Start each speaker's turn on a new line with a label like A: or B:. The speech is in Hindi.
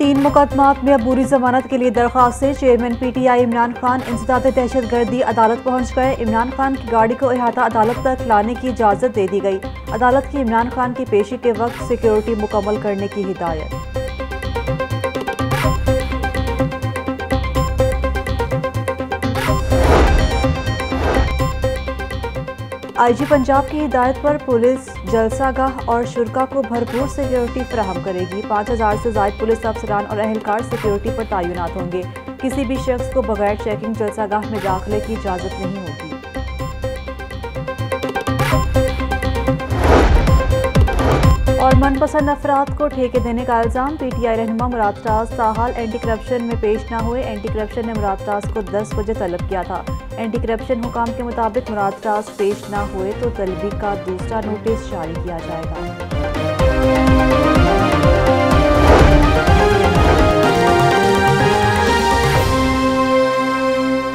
A: तीन मुकदमा में अबूरी जमानत के लिए दरख्वास्तें। चेयरमैन पीटीआई इमरान खान इंसदाद दहशत गर्दी अदालत पहुँच गए। इमरान खान की गाड़ी को अहाता अदालत तक लाने की इजाज़त दे दी गई। अदालत की इमरान खान की पेशी के वक्त सिक्योरिटी मुकम्मल करने की हिदायत। आईजी पंजाब की हिदायत पर पुलिस जलसागाह और शुरा को भरपूर सिक्योरिटी फ्राहम करेगी। पाँच हज़ार से जायद पुलिस अफसरान और अहलकार सिक्योरिटी पर तैनात होंगे। किसी भी शख्स को बगैर चेकिंग जलसागाह में दाखिले की इजाज़त नहीं होगी। और मनपसंद अफराद को ठेके देने का इल्ज़ाम पी टी आई रहनुमा एंटी करप्शन में पेश न हुए। एंटी करप्शन ने मुरादराज को दस बजे तलब किया था। एंटी करप्शन हुकाम के मुताबिक मुराद पेश न हुए तो तलबी का दूसरा नोटिस जारी किया जाएगा।